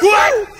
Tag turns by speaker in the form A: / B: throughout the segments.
A: 滚！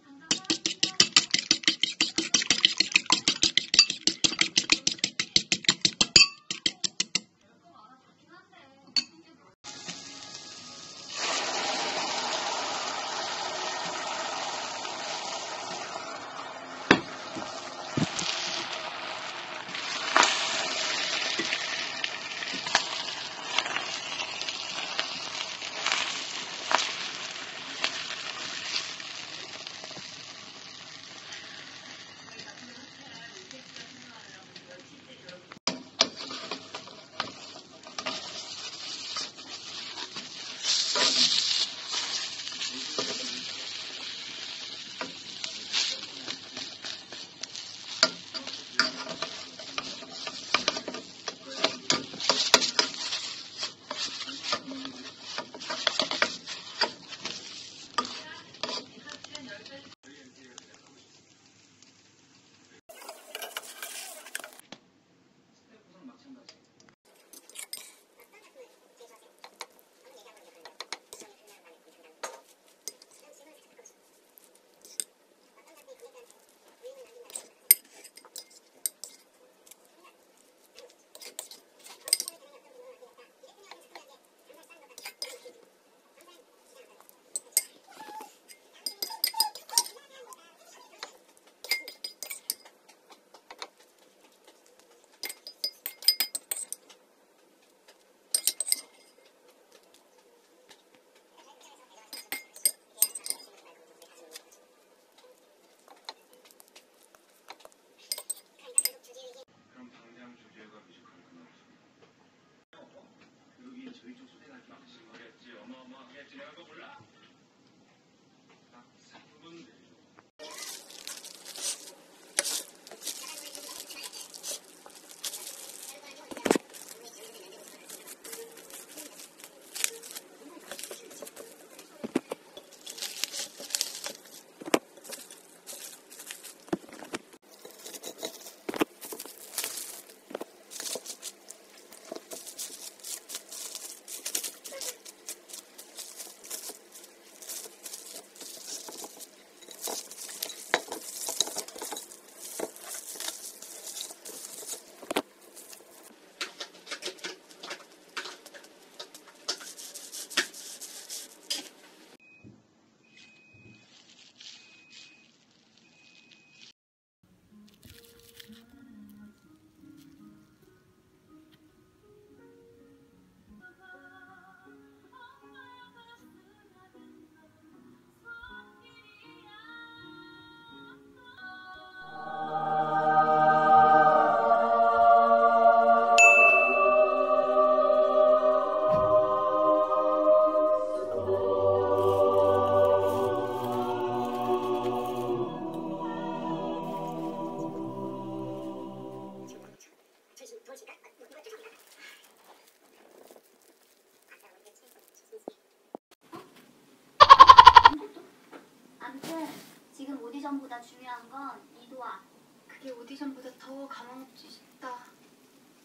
A: 오디션보다 중요한 건 이도아.
B: 그게 오디션보다 더 가망없지 싶다.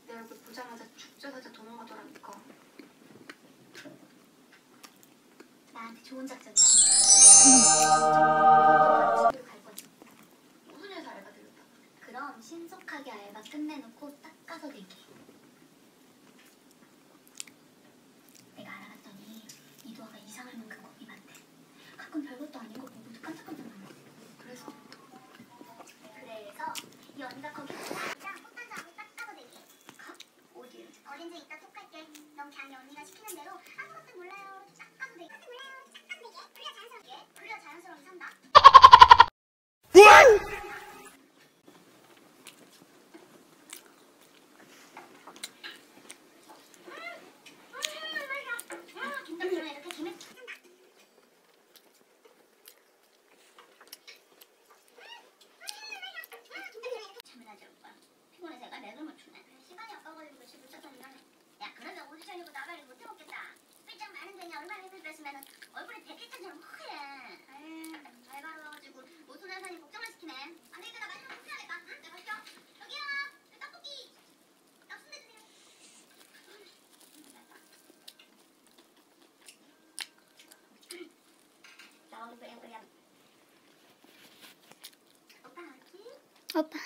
B: 내 얼굴 보자마자 죽자마자 도망가더라니까.
A: 나한테 좋은 작전이야. 집으로 갈 거지.
B: 무슨 회사 알바 들었다.
A: 그럼 신속하게 알바 끝내놓고 딱 가서 대기.
B: Opa,
C: aqui. Opa.